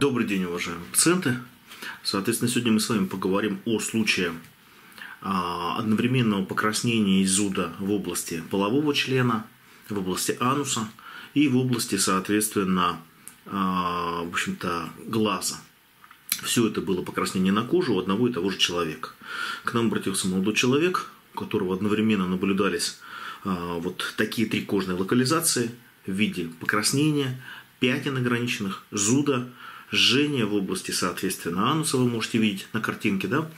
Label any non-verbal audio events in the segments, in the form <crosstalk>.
Добрый день, уважаемые пациенты. Соответственно, сегодня мы с вами поговорим о случае а, одновременного покраснения и зуда в области полового члена, в области ануса и в области, соответственно, а, в общем-то, глаза. Все это было покраснение на коже у одного и того же человека. К нам обратился молодой человек, у которого одновременно наблюдались а, вот такие три кожные локализации в виде покраснения, пятен ограниченных, зуда, жжение в области, соответственно, ануса вы можете видеть на картинке, да,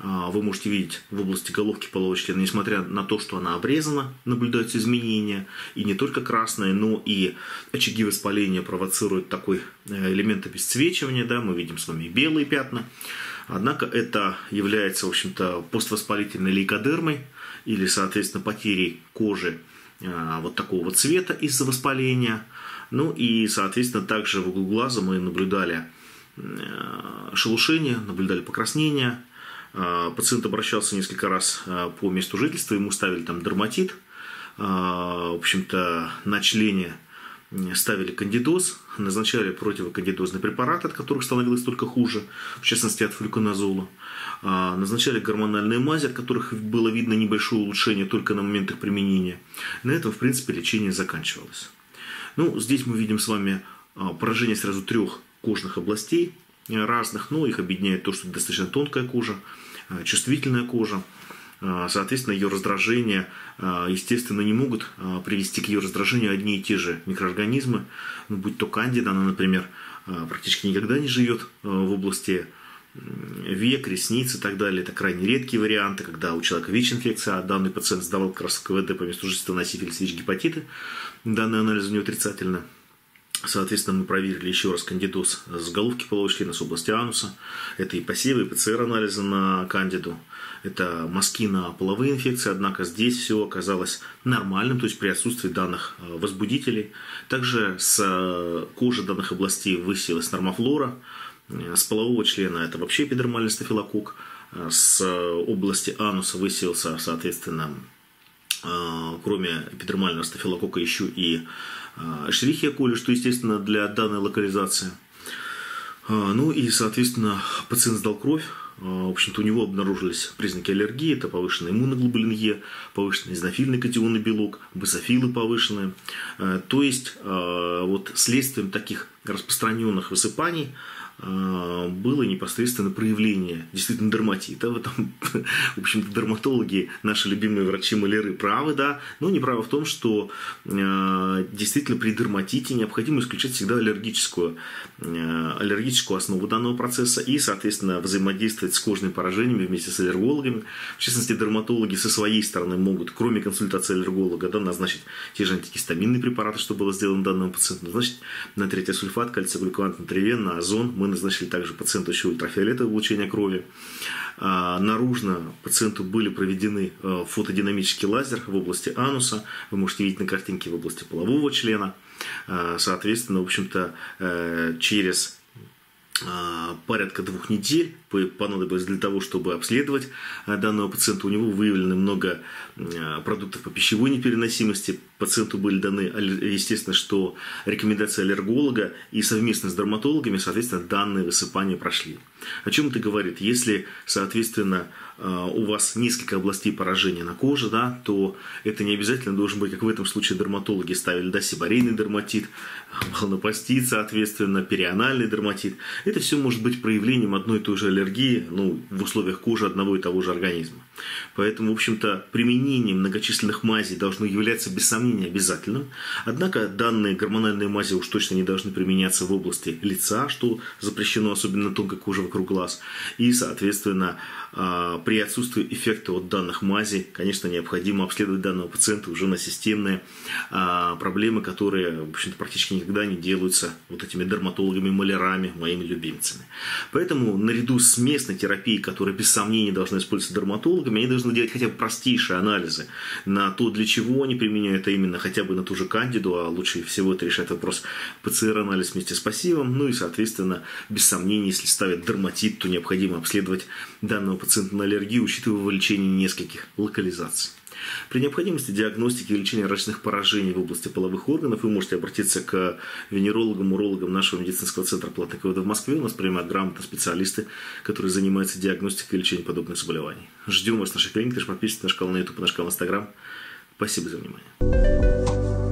вы можете видеть в области головки полового члена, несмотря на то, что она обрезана, наблюдаются изменения, и не только красные, но и очаги воспаления провоцируют такой э, элемент обесцвечивания, да, мы видим с вами белые пятна, однако это является, в общем-то, поствоспалительной лейкодермой, или, соответственно, потерей кожи э, вот такого цвета из-за воспаления, ну и, соответственно, также в углу глаза мы наблюдали э, шелушение, наблюдали покраснение. Э, пациент обращался несколько раз э, по месту жительства, ему ставили там дерматит. В общем-то, на члене ставили кандидоз, назначали противокандидозный препарат, от которых становилось только хуже, в частности от флюконазола. Назначали гормональные мази, от которых было видно небольшое улучшение только на момент их применения. На этом, в принципе, лечение заканчивалось. Ну, здесь мы видим с вами а, поражение сразу трех кожных областей разных, но их объединяет то, что достаточно тонкая кожа, э, чувствительная кожа. А, соответственно, ее раздражение, естественно, не могут привести к ее раздражению одни и те же микроорганизмы, ну, будь то кандида, она, например, практически никогда не живет в области век, ресниц и так далее. Это крайне редкие варианты, когда у человека ВИЧ-инфекция, а данный пациент сдавал как раз КВД по месту жительства на сифилис, ВИЧ-гепатиты. Данный анализ у него отрицательно. Соответственно, мы проверили еще раз кандидоз с головки полового члена, с области ануса. Это и посевы, и ПЦР-анализы на кандиду. Это мазки на половые инфекции, однако здесь все оказалось нормальным, то есть при отсутствии данных э, возбудителей. Также с э, кожи данных областей высилась нормофлора, Э, с полового члена это вообще эпидермальный стафилококк. Э, с области ануса высеялся, соответственно, кроме эпидермального стафилококка еще и шрихия коли, что, естественно, для данной локализации. Ну и, соответственно, пациент сдал кровь. В общем-то, у него обнаружились признаки аллергии. Это повышенный иммуноглобулин Е, повышенный изофильный катионный белок, базофилы повышенные. То есть, вот следствием таких распространенных высыпаний а, было непосредственно проявление действительно дерматита. В, этом, <laughs> в общем-то, дерматологи, наши любимые врачи-маляры, правы, да, но не правы в том, что э, действительно при дерматите необходимо исключать всегда аллергическую, э, аллергическую основу данного процесса и, соответственно, взаимодействовать с кожными поражениями вместе с аллергологами. В частности, дерматологи со своей стороны могут, кроме консультации аллерголога, да, назначить те же антигистаминные препараты, что было сделано данному пациенту, назначить на третий сульфат, кальций-глюконат, натривен, на озон, мы назначили также пациенту еще ультрафиолетовое облучение крови. А, наружно пациенту были проведены а, фотодинамический лазер в области ануса. Вы можете видеть на картинке в области полового члена. А, соответственно, в общем-то, э, через порядка двух недель понадобилось для того, чтобы обследовать данного пациента. У него выявлено много продуктов по пищевой непереносимости, пациенту были даны, естественно, что рекомендации аллерголога и совместно с дерматологами, соответственно, данные высыпания прошли. О чем это говорит? Если, соответственно, у вас несколько областей поражения на коже, да, то это не обязательно должен быть, как в этом случае дерматологи ставили, да, сибарейный дерматит, волнопастит, соответственно, перианальный дерматит. Это все может быть проявлением одной и той же аллергии, ну, в условиях кожи одного и того же организма. Поэтому, в общем-то, применение многочисленных мазей должно являться, без сомнения, не обязательно. Однако данные гормональные мази уж точно не должны применяться в области лица, что запрещено, особенно тонкой коже вокруг глаз. И, соответственно, а, при отсутствии эффекта от данных мазей, конечно, необходимо обследовать данного пациента уже на системные а, проблемы, которые, в общем-то, практически никогда не делаются вот этими дерматологами, малярами, моими любимцами. Поэтому наряду с местной терапией, которая без сомнений должна использоваться дерматологами, венерологами, они должны делать хотя бы простейшие анализы на то, для чего они применяют, а именно хотя бы на ту же кандиду, а лучше всего это решает вопрос ПЦР-анализ вместе с пассивом, ну и, соответственно, без сомнений, если ставят дерматит, то необходимо обследовать данного пациента на аллергию, учитывая вовлечение нескольких локализаций. При необходимости диагностики и лечения рачных поражений в области половых органов вы можете обратиться к венерологам, урологам нашего медицинского центра платной КВД в Москве. У нас принимают грамотные специалисты, которые занимаются диагностикой и лечением подобных заболеваний. Ждем вас в нашей клинике, подписывайтесь на наш канал на YouTube, на наш канал в Instagram. Спасибо за внимание.